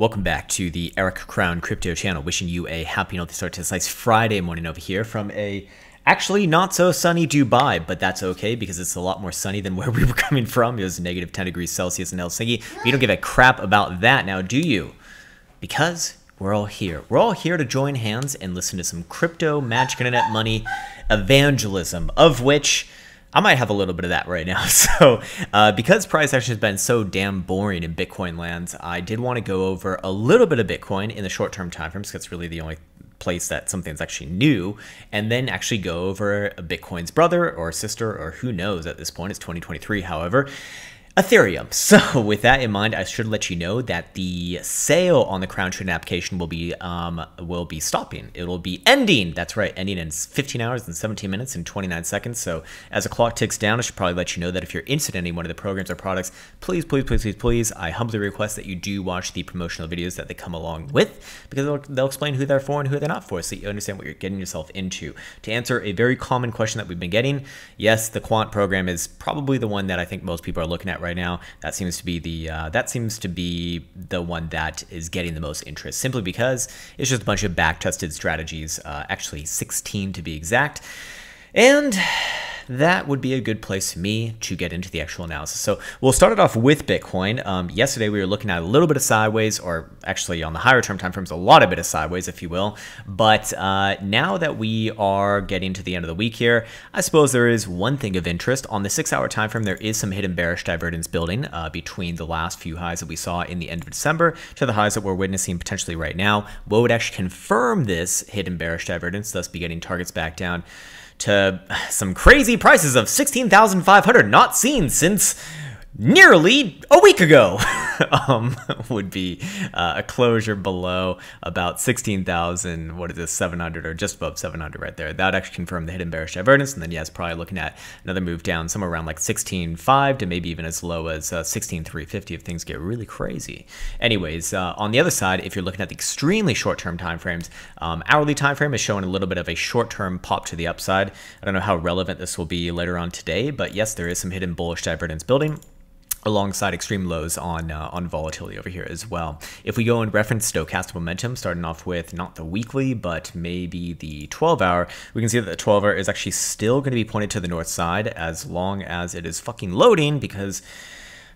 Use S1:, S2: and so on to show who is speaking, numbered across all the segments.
S1: Welcome back to the Eric Krown Crypto channel. Wishing you a happy healthy start to this nice Friday morning over here from a actually not so sunny Dubai, but that's okay because it's a lot more sunny than where we were coming from. It was negative 10 degrees Celsius in Helsinki. You don't give a crap about that now, do you? Because we're all here. We're all here to join hands and listen to some crypto, magic internet money evangelism, of which I might have a little bit of that right now. So, uh, because price action has been so damn boring in Bitcoin lands, I did want to go over a little bit of Bitcoin in the short term time frames because it's really the only place that something's actually new, and then actually go over Bitcoin's brother or sister or who knows at this point. It's 2023, however. Ethereum. So with that in mind, I should let you know that the sale on the Krown Trading application will be um, will be stopping. It will be ending. That's right, ending in 15 hours and 17 minutes and 29 seconds. So as the clock ticks down, I should probably let you know that if you're interested in any one of the programs or products, please, please, please, please, please, I humbly request that you do watch the promotional videos that they come along with because they'll, they'll explain who they're for and who they're not for, so you understand what you're getting yourself into. To answer a very common question that we've been getting, yes, the Quant program is probably the one that I think most people are looking at right now. That seems to be the uh, that seems to be the one that is getting the most interest, simply because it's just a bunch of back-tested strategies, uh, actually 16 to be exact, and that would be a good place for me to get into the actual analysis. So we'll start it off with Bitcoin. Um, yesterday we were looking at a little bit of sideways, or actually on the higher term time frames, a lot of bit of sideways, if you will. But uh, now that we are getting to the end of the week here, I suppose there is one thing of interest. On the six-hour time frame, there is some hidden bearish divergence building uh, between the last few highs that we saw in the end of December to the highs that we're witnessing potentially right now. What would actually confirm this hidden bearish divergence, thus be getting targets back down to some crazy prices of 16,500 not seen since nearly a week ago um, would be uh, a closure below about 16,000, what is this, 700 or just above 700 right there. That would actually confirm the hidden bearish divergence. And then, yes, probably looking at another move down somewhere around like 16.5 to maybe even as low as uh, 16.350 if things get really crazy. Anyways, uh, on the other side, if you're looking at the extremely short-term time frames, um, hourly time frame is showing a little bit of a short-term pop to the upside. I don't know how relevant this will be later on today, but yes, there is some hidden bullish divergence building alongside extreme lows on uh, on volatility over here as well. If we go and reference stochastic momentum, starting off with not the weekly, but maybe the 12 hour, we can see that the 12 hour is actually still going to be pointed to the north side as long as it is fucking loading because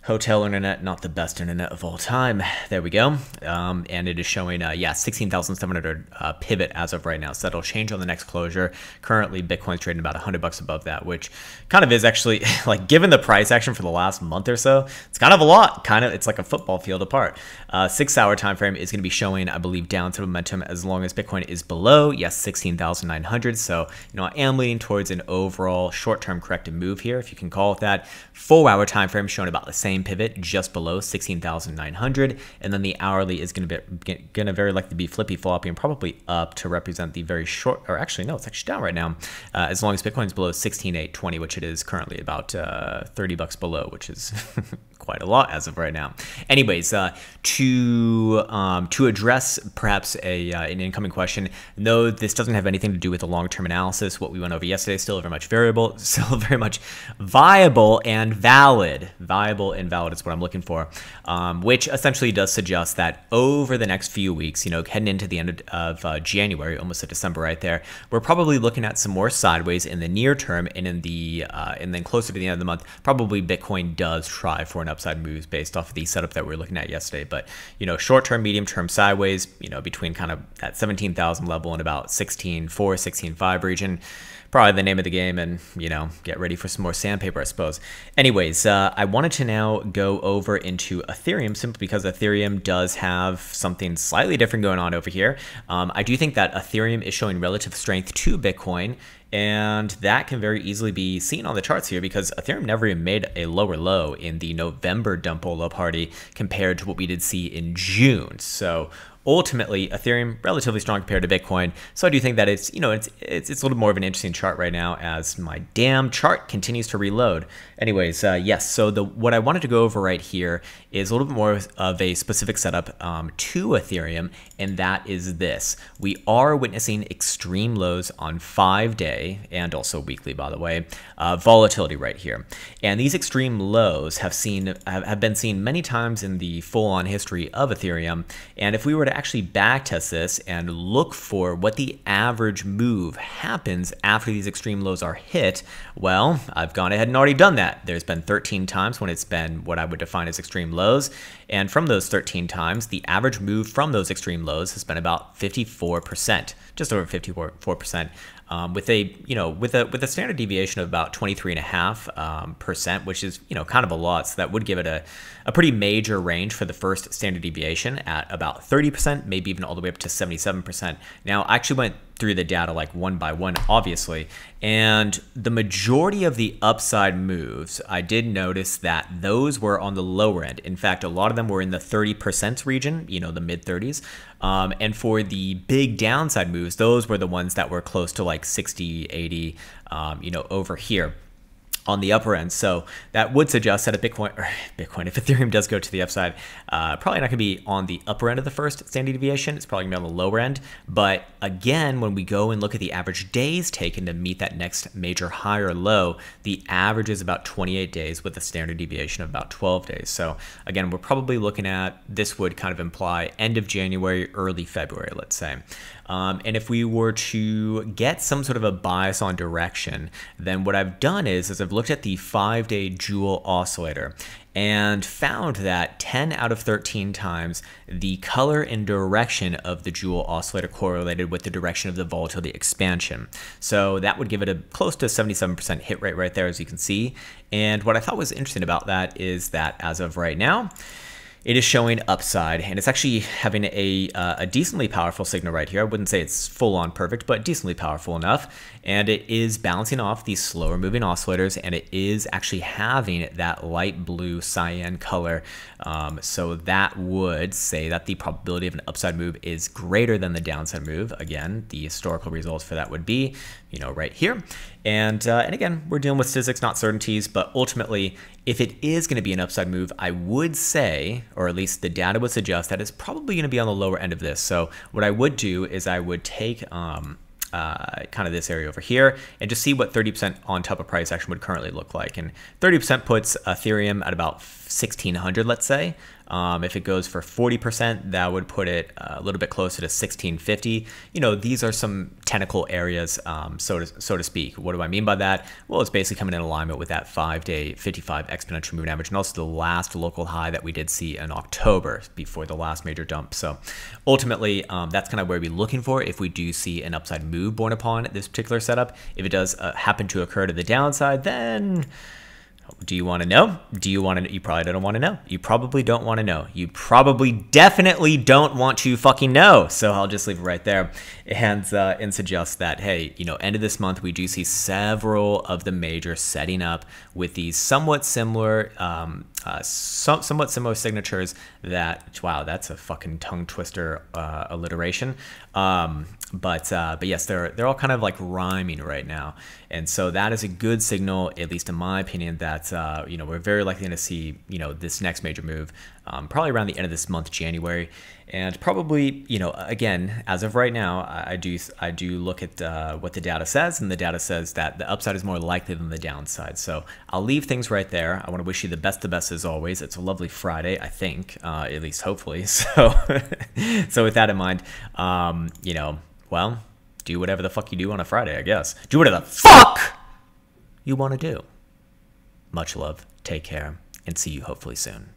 S1: Hotel internet, not the best internet of all time. There we go. Um, and it is showing, uh, yeah, 16,700 uh, pivot as of right now. So that'll change on the next closure. Currently, Bitcoin's trading about 100 bucks above that, which kind of is actually, like, given the price action for the last month or so, it's kind of a lot. Kind of, it's like a football field apart. Uh, six hour time frame is going to be showing, I believe, downside momentum as long as Bitcoin is below, yes, 16,900. So, you know, I am leaning towards an overall short term corrective move here, if you can call it that. Four hour time frame showing about the same same pivot just below 16,900. And then the hourly is going to be going to very likely be flippy floppy and probably up to represent the very short, or actually, no, it's actually down right now. Uh, as long as Bitcoin is below 16,820, which it is currently about uh, 30 bucks below, which is quite a lot as of right now. Anyways, uh, to um, to address perhaps a uh, an incoming question, no, this doesn't have anything to do with the long term analysis. What we went over yesterday is still very much variable, still very much viable and valid. Viable and valid is what I'm looking for, um, which essentially does suggest that over the next few weeks, you know, heading into the end of, uh, January, almost to December, right there, we're probably looking at some more sideways in the near term, and in the uh, and then closer to the end of the month, probably Bitcoin does try for an upside moves based off of the setup that we are looking at yesterday. But you know, short term, medium term, sideways, you know, between kind of that 17,000 level and about 16.4, 16.5 region probably the name of the game and you know get ready for some more sandpaper i suppose anyways uh, i wanted to now go over into ethereum simply because ethereum does have something slightly different going on over here um, i do think that ethereum is showing relative strength to bitcoin and that can very easily be seen on the charts here because Ethereum never even made a lower low in the November Dumpo low party compared to what we did see in June. So ultimately Ethereum relatively strong compared to Bitcoin. So I do think that it's you know it's it's, it's a little more of an interesting chart right now as my damn chart continues to reload. Anyways, uh, yes. So the what I wanted to go over right here is a little bit more of a specific setup um, to Ethereum, and that is this: we are witnessing extreme lows on five day and also weekly, by the way, uh, volatility right here, and these extreme lows have seen have been seen many times in the full-on history of Ethereum. And if we were to actually backtest this and look for what the average move happens after these extreme lows are hit, well, I've gone ahead and already done that. There's been 13 times when it's been what I would define as extreme lows. And from those 13 times, the average move from those extreme lows has been about 54%, just over 54%. Um, with a you know with a with a standard deviation of about 23 and a half um, percent, which is you know kind of a lot. So that would give it a, a pretty major range for the first standard deviation at about 30 percent, maybe even all the way up to 77 percent. Now I actually went through the data like one by one, obviously. And the majority of the upside moves, I did notice that those were on the lower end. In fact, a lot of them were in the 30% region, you know, the mid 30s. Um, and for the big downside moves, those were the ones that were close to like 60, 80, um, you know, over here on the upper end. So that would suggest that a Bitcoin, or Bitcoin, if Ethereum does go to the upside, uh, probably not going to be on the upper end of the first standard deviation. It's probably going to be on the lower end. But again, when we go and look at the average days taken to meet that next major high or low, the average is about 28 days with a standard deviation of about 12 days. So again, we're probably looking at this would kind of imply end of January, early February, let's say. Um, and if we were to get some sort of a bias on direction, then what I've done is, is I've looked at the five day Joule oscillator and found that 10 out of 13 times the color and direction of the Joule oscillator correlated with the direction of the volatility expansion. So that would give it a close to 77% hit rate right there, as you can see. And what I thought was interesting about that is that as of right now, it is showing upside and it's actually having a, uh, a decently powerful signal right here. I wouldn't say it's full on perfect, but decently powerful enough. And it is balancing off these slower moving oscillators and it is actually having that light blue cyan color. Um, so that would say that the probability of an upside move is greater than the downside move. Again, the historical results for that would be, you know, right here. And, uh, and again, we're dealing with statistics, not certainties, but ultimately, if it is going to be an upside move, I would say, or at least the data would suggest that it's probably going to be on the lower end of this. So what I would do is I would take um, uh, kind of this area over here and just see what 30% on top of price action would currently look like. And 30% puts Ethereum at about 1600, let's say. Um, if it goes for 40%, that would put it a little bit closer to 1650. You know, these are some tentacle areas, um, so to so to speak. What do I mean by that? Well, it's basically coming in alignment with that five-day 55 exponential moving average, and also the last local high that we did see in October before the last major dump. So, ultimately, um, that's kind of where we're looking for if we do see an upside move born upon this particular setup. If it does uh, happen to occur to the downside, then do you want to know? Do you want to? You probably don't want to know. You probably don't want to know. You probably definitely don't want to fucking know. So I'll just leave it right there, and uh, and suggest that hey, you know, end of this month we do see several of the major setting up with these somewhat similar, um, uh, so, somewhat similar signatures. That wow, that's a fucking tongue twister uh, alliteration. Um, but uh, but yes, they're they're all kind of like rhyming right now, and so that is a good signal, at least in my opinion, that uh, you know we're very likely to see you know this next major move, um, probably around the end of this month, January, and probably you know again as of right now, I, I do I do look at uh, what the data says, and the data says that the upside is more likely than the downside. So I'll leave things right there. I want to wish you the best, the best as always. It's a lovely Friday, I think, uh, at least hopefully. So so with that in mind, um, you know well, do whatever the fuck you do on a Friday, I guess. Do whatever the fuck you want to do. Much love, take care, and see you hopefully soon.